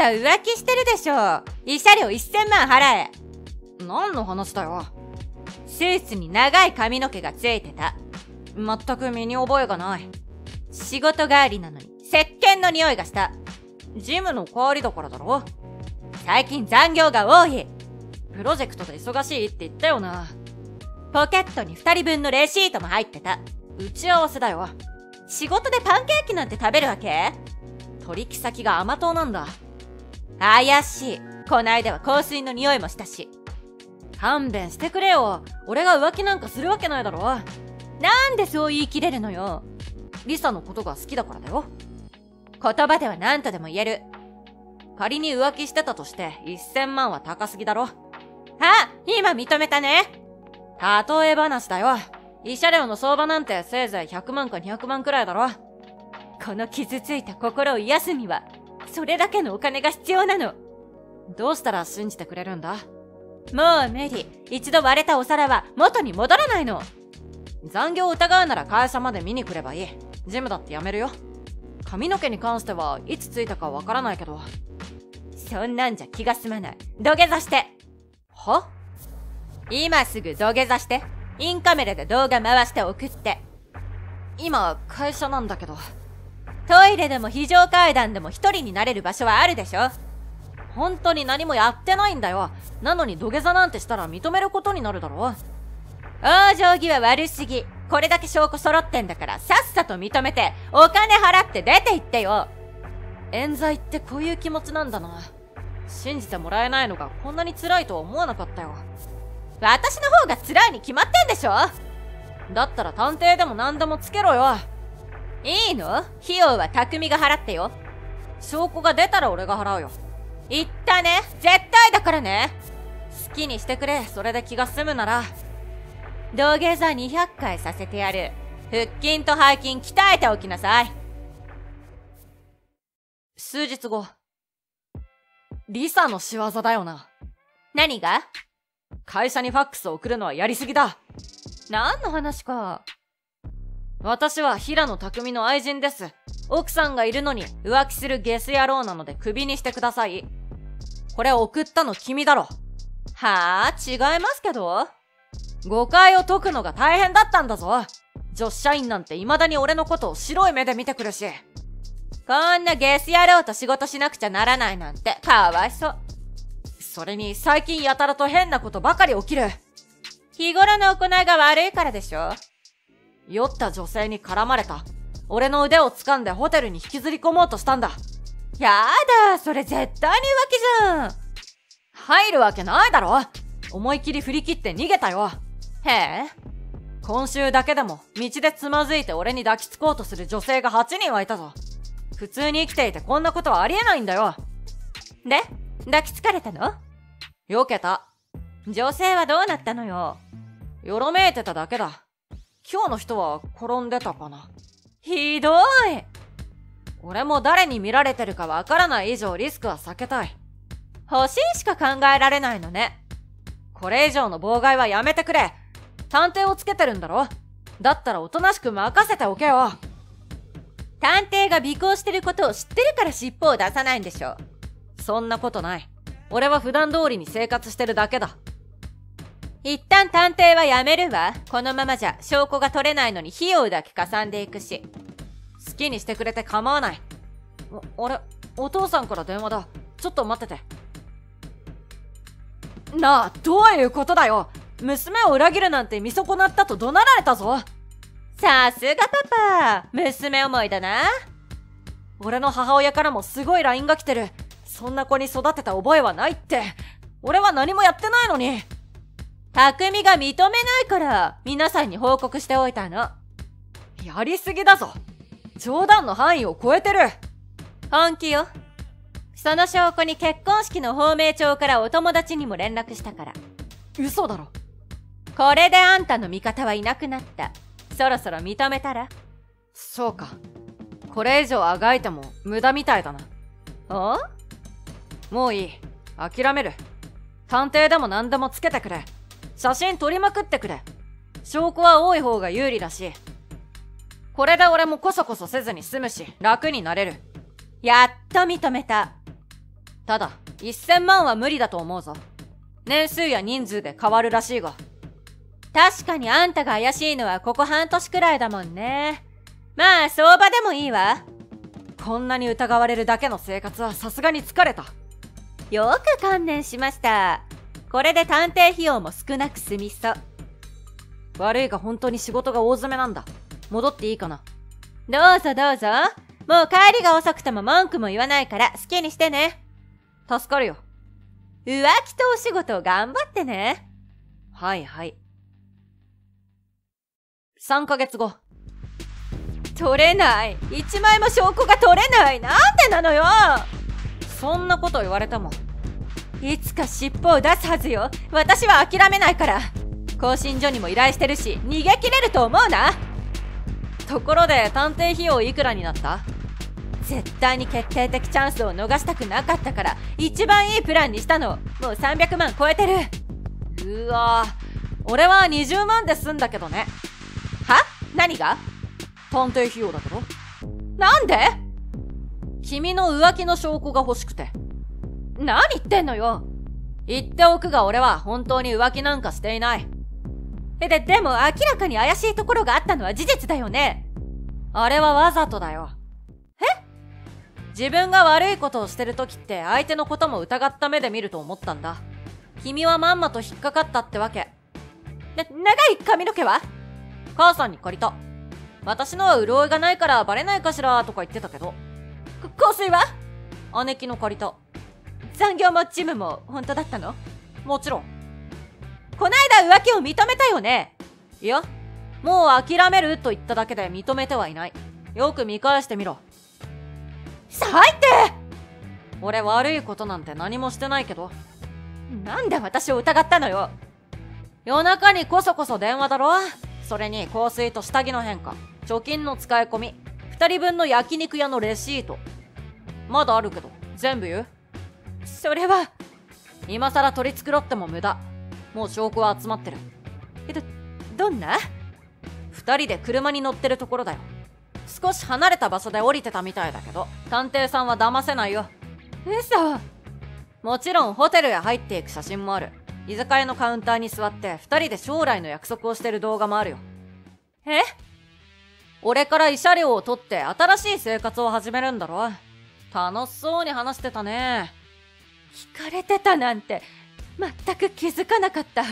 た浮気してるでしょ。慰謝料1000万払え。何の話だよ。スーツに長い髪の毛がついてた。全く身に覚えがない。仕事帰りなのに石鹸の匂いがした。ジムの代わりだからだろ。最近残業が多い。プロジェクトで忙しいって言ったよな。ポケットに2人分のレシートも入ってた。打ち合わせだよ。仕事でパンケーキなんて食べるわけ？取引先が甘党なんだ。怪しい。こないだは香水の匂いもしたし。勘弁してくれよ。俺が浮気なんかするわけないだろ。なんでそう言い切れるのよ。リサのことが好きだからだよ。言葉では何とでも言える。仮に浮気してたとして1000万は高すぎだろ。あ今認めたね。例え話だよ。慰謝料の相場なんてせいぜい100万か200万くらいだろ。この傷ついた心を癒すにはそれだけのお金が必要なの。どうしたら信じてくれるんだ？もう無理一度割れたお皿は元に戻らないの。残業を疑うなら会社まで見に来ればいい。ジムだってやめるよ。髪の毛に関してはいつついたかわからないけど。そんなんじゃ気が済まない。土下座して。は？今すぐ土下座して。インカメラで動画回して送って。今会社なんだけど。トイレでも非常階段でも一人になれる場所はあるでしょ。本当に何もやってないんだよ。なのに土下座なんてしたら認めることになるだろ往生際悪すぎ。これだけ証拠揃ってんだからさっさと認めてお金払って出て行ってよ。冤罪ってこういう気持ちなんだな。信じてもらえないのがこんなに辛いとは思わなかったよ。私の方が辛いに決まってんでしょ。だったら探偵でも何でもつけろよ。いいの？費用は匠が払ってよ。証拠が出たら俺が払うよ。言ったね？絶対だからね。好きにしてくれ。それで気が済むなら。土下座200回させてやる。腹筋と背筋鍛えておきなさい。数日後。リサの仕業だよな。何が？会社にファックスを送るのはやりすぎだ。何の話か私は平野匠の愛人です。奥さんがいるのに浮気するゲス野郎なのでクビにしてください。これ送ったの君だろ。はあ違いますけど。誤解を解くのが大変だったんだぞ。女子社員なんて未だに俺のことを白い目で見てくるし。こんなゲス野郎と仕事しなくちゃならないなんてかわいそう。それに最近やたらと変なことばかり起きる。日頃の行いが悪いからでしょ。酔った女性に絡まれた。俺の腕を掴んでホテルに引きずり込もうとしたんだ。やだそれ絶対に浮気じゃん。入るわけないだろ。思い切り振り切って逃げたよ。へえ。今週だけでも道でつまずいて俺に抱きつこうとする女性が8人はいたぞ。普通に生きていてこんなことはありえないんだよ。で抱きつかれたの？避けた。女性はどうなったのよ。よろめいてただけだ。今日の人は転んでたかな？ひどい！俺も誰に見られてるかわからない以上リスクは避けたい。欲しいしか考えられないのね。これ以上の妨害はやめてくれ。探偵をつけてるんだろ？だったらおとなしく任せておけよ。探偵が尾行してることを知ってるから尻尾を出さないんでしょ。そんなことない。俺は普段通りに生活してるだけだ。一旦探偵はやめるわ。このままじゃ証拠が取れないのに費用だけかさんでいくし。好きにしてくれて構わない。あれお父さんから電話だ。ちょっと待ってて。なあどういうことだよ。娘を裏切るなんて見損なったと怒鳴られたぞ。さすがパパ。娘思いだな。俺の母親からもすごい LINE が来てる。そんな子に育てた覚えはないって。俺は何もやってないのに。匠が認めないから皆さんに報告しておいたの。やりすぎだぞ。冗談の範囲を超えてる。本気よ。その証拠に結婚式の芳名帳からお友達にも連絡したから。嘘だろ。これであんたの味方はいなくなった。そろそろ認めたら。そうか。これ以上あがいても無駄みたいだな。お？もういい。諦める。探偵でも何でもつけてくれ写真撮りまくってくれ。証拠は多い方が有利だし。これで俺もこそこそせずに済むし楽になれる。やっと認めた。ただ1000万は無理だと思うぞ。年数や人数で変わるらしいが確かにあんたが怪しいのはここ半年くらいだもんね。まあ相場でもいいわ。こんなに疑われるだけの生活はさすがに疲れた。よく観念しました。これで探偵費用も少なく済みそう。悪いが本当に仕事が大詰めなんだ。戻っていいかな。どうぞどうぞ。もう帰りが遅くても文句も言わないから好きにしてね。助かるよ。浮気とお仕事を頑張ってね。はいはい。3ヶ月後。取れない。一枚も証拠が取れない。なんでなのよ。そんなこと言われても。んいつか尻尾を出すはずよ。私は諦めないから。更新所にも依頼してるし逃げ切れると思うな。ところで探偵費用いくらになった？絶対に決定的チャンスを逃したくなかったから一番いいプランにしたの。もう300万超えてる。うわ。俺は20万で済んだけどね。は？何が？探偵費用だけど。なんで？君の浮気の証拠が欲しくて。何言ってんのよ。言っておくが俺は本当に浮気なんかしていない。えででも明らかに怪しいところがあったのは事実だよね。あれはわざとだよ。え？自分が悪いことをしてる時って相手のことも疑った目で見ると思ったんだ。君はまんまと引っかかったってわけ。な長い髪の毛は？母さんに借りた。私のは潤いがないからバレないかしらとか言ってたけど。香水は？姉貴の借りた。残業もチームも本当だったの？もちろん。こないだ浮気を認めたよね？いやもう諦めると言っただけで認めてはいない。よく見返してみろ。最低！俺悪いことなんて何もしてないけど。なんで私を疑ったのよ？夜中にこそこそ電話だろ？それに香水と下着の変化。貯金の使い込み。2人分の焼肉屋のレシート。まだあるけど。全部言う？それは。今さら取り繕っても無駄。もう証拠は集まってる。えどどんな？2人で車に乗ってるところだよ。少し離れた場所で降りてたみたいだけど探偵さんは騙せないよ。嘘。もちろんホテルへ入っていく写真もある。居酒屋のカウンターに座って2人で将来の約束をしてる動画もあるよ。え？俺から慰謝料を取って新しい生活を始めるんだろ。楽しそうに話してたね。聞かれてたなんて全く気づかなかった。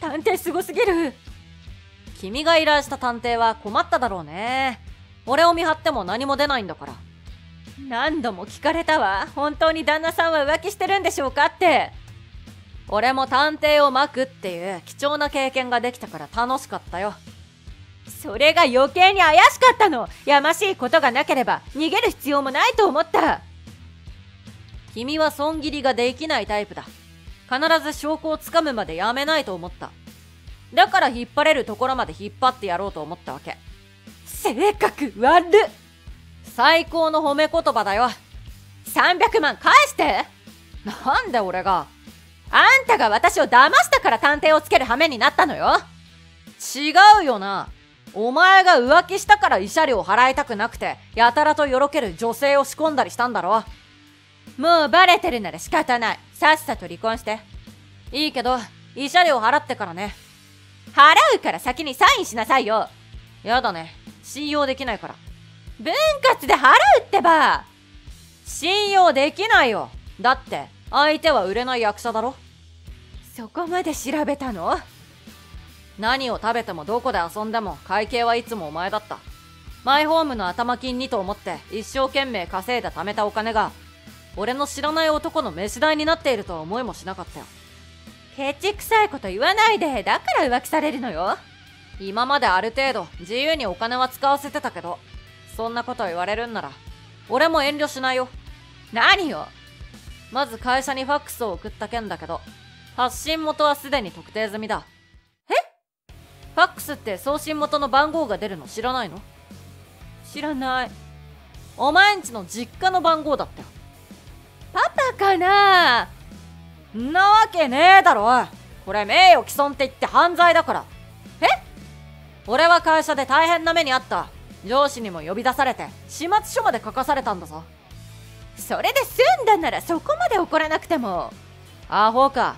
探偵すごすぎる。君が依頼した探偵は困っただろうね。俺を見張っても何も出ないんだから。何度も聞かれたわ。本当に旦那さんは浮気してるんでしょうかって。俺も探偵をまくっていう貴重な経験ができたから楽しかったよ。それが余計に怪しかったの。やましいことがなければ逃げる必要もないと思った君は損切りができないタイプだ。必ず証拠をつかむまでやめないと思った。だから引っ張れるところまで引っ張ってやろうと思ったわけ。性格悪っ。最高の褒め言葉だよ。300万返して。なんで俺が。あんたが私を騙したから探偵をつける羽目になったのよ。違うよな。お前が浮気したから慰謝料払いたくなくてやたらとよろける女性を仕込んだりしたんだろ。もうバレてるなら仕方ない。さっさと離婚して。いいけど慰謝料払ってからね。払うから先にサインしなさいよ。やだね。信用できないから。分割で払うってば。信用できないよ。だって相手は売れない役者だろ。そこまで調べたの？何を食べてもどこで遊んでも会計はいつもお前だった。マイホームの頭金にと思って一生懸命稼いで貯めたお金が俺の知らない男の飯代になっているとは思いもしなかったよ。ケチくさいこと言わないで。だから浮気されるのよ。今まである程度自由にお金は使わせてたけどそんなこと言われるんなら俺も遠慮しないよ。何よまず会社にファックスを送った件だけど発信元はすでに特定済みだ。え？ファックスって送信元の番号が出るの知らないの？知らない。お前んちの実家の番号だったよパパかな？んなわけねえだろ。これ名誉毀損って言って犯罪だから。え？俺は会社で大変な目にあった。上司にも呼び出されて始末書まで書かされたんだぞ。それで済んだならそこまで怒らなくても。アホか。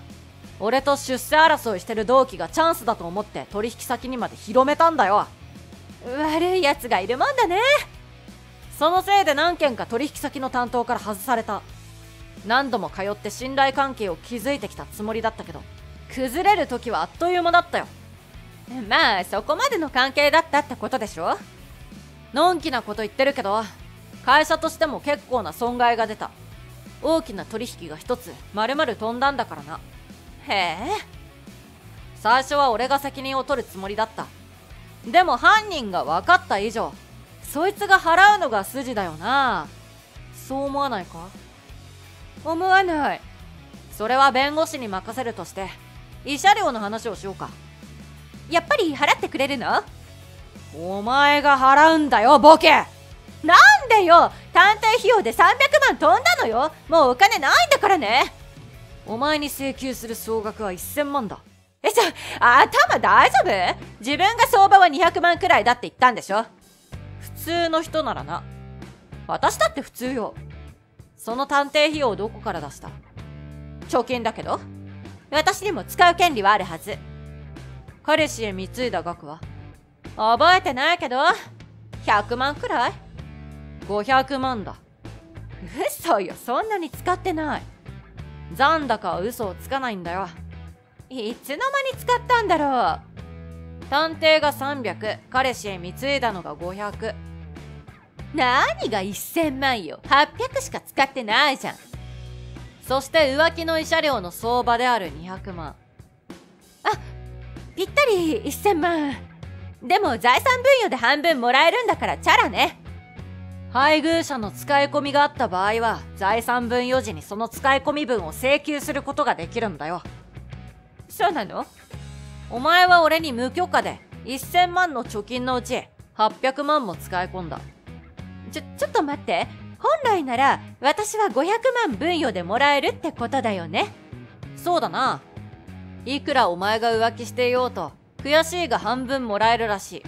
俺と出世争いしてる同期がチャンスだと思って取引先にまで広めたんだよ。悪い奴がいるもんだね。そのせいで何件か取引先の担当から外された。何度も通って信頼関係を築いてきたつもりだったけど崩れる時はあっという間だったよ。まあそこまでの関係だったってことでしょ？のんきなこと言ってるけど会社としても結構な損害が出た。大きな取引が一つ丸々飛んだんだからな。へえ。最初は俺が責任を取るつもりだった。でも犯人が分かった以上そいつが払うのが筋だよな。そう思わないか？思わない。それは弁護士に任せるとして慰謝料の話をしようか。やっぱり払ってくれるの？お前が払うんだよボケ。なんでよ？探偵費用で300万飛んだのよ。もうお金ないんだからね。お前に請求する総額は1000万だ。えじゃ頭大丈夫？自分が相場は200万くらいだって言ったんでしょ？普通の人ならな。私だって普通よ。その探偵費用どこから出した？貯金だけど？私にも使う権利はあるはず。彼氏へ貢いだ額は？覚えてないけど？100万くらい？500万だ。嘘よ。そんなに使ってない。残高は嘘をつかないんだよ。いつの間に使ったんだろう？探偵が300彼氏へ貢いだのが500何が1000万よ。800しか使ってないじゃん。そして浮気の慰謝料の相場である200万。あぴったり1000万。でも財産分与で半分もらえるんだからチャラね。配偶者の使い込みがあった場合は財産分与時にその使い込み分を請求することができるんだよ。そうなの？お前は俺に無許可で1000万の貯金のうち800万も使い込んだ。ちょちょっと待って。本来なら私は500万分与でもらえるってことだよね。そうだな。いくらお前が浮気していようと悔しいが半分もらえるらし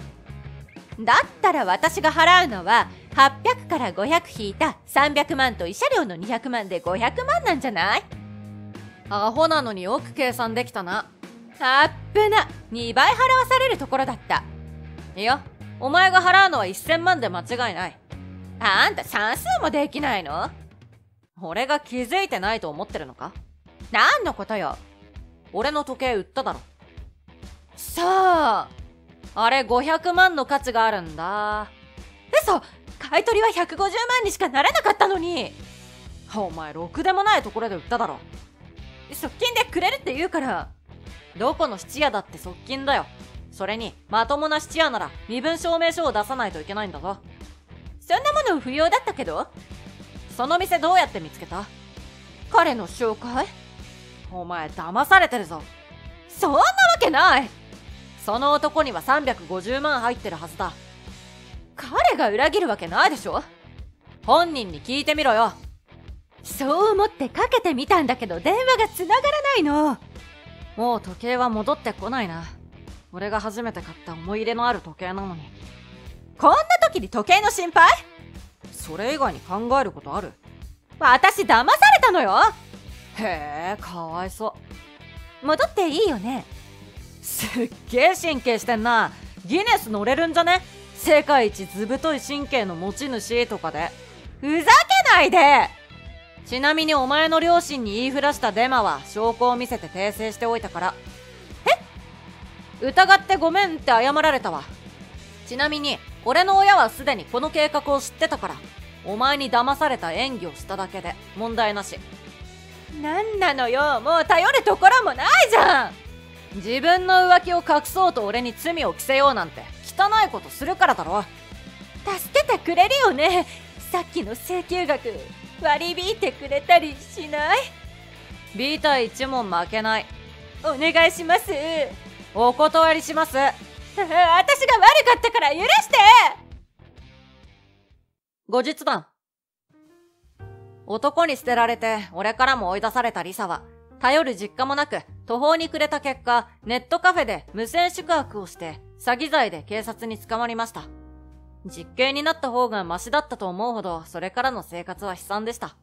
い。だったら私が払うのは800から500引いた300万と慰謝料の200万で500万なんじゃない？アホなのによく計算できたな。あっぶな。2倍払わされるところだった。いやお前が払うのは1000万で間違いないあんた算数もできないの？俺が気づいてないと思ってるのか？何のことよ？俺の時計売っただろ。そう。あれ500万の価値があるんだ。嘘。買い取りは150万にしかならなかったのに。お前ろくでもないところで売っただろ。側近でくれるって言うからどこの質屋だって側近だよ。それにまともな質屋なら身分証明書を出さないといけないんだぞ。そんなもの不要だったけど？その店どうやって見つけた？彼の紹介？お前騙されてるぞ。そんなわけない！その男には350万入ってるはずだ。彼が裏切るわけないでしょ？本人に聞いてみろよ。そう思ってかけてみたんだけど電話が繋がらないの。もう時計は戻ってこないな。俺が初めて買った思い入れのある時計なのにこんな時に時計の心配？それ以外に考えることある？私騙されたのよ。へえかわいそう。戻っていいよね？すっげえ神経してんな。ギネス乗れるんじゃね？世界一図太い神経の持ち主とかで。ふざけないで！ちなみにお前の両親に言いふらしたデマは証拠を見せて訂正しておいたから。え？疑ってごめんって謝られたわ。ちなみに俺の親はすでにこの計画を知ってたからお前に騙された演技をしただけで問題なし。何なのよもう頼るところもないじゃん。自分の浮気を隠そうと俺に罪を着せようなんて汚いことするからだろ。助けてくれるよね。さっきの請求額割り引いてくれたりしない ?B 対1問負けない。お願いします。お断りします 私が悪かったから許して！後日談。男に捨てられて俺からも追い出されたリサは頼る実家もなく途方に暮れた結果ネットカフェで無線宿泊をして詐欺罪で警察に捕まりました。実刑になった方がマシだったと思うほどそれからの生活は悲惨でした。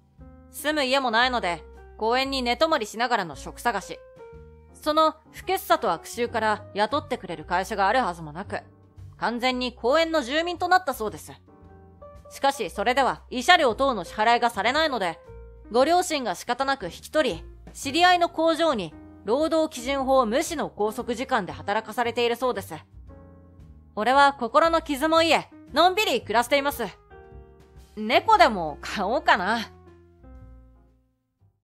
住む家もないので、公園に寝泊まりしながらの職探し。その不潔さと悪臭から雇ってくれる会社があるはずもなく、完全に公園の住民となったそうです。しかしそれでは慰謝料等の支払いがされないので、ご両親が仕方なく引き取り、知り合いの工場に労働基準法無視の拘束時間で働かされているそうです。俺は心の傷も癒え、のんびり暮らしています。猫でも飼おうかな。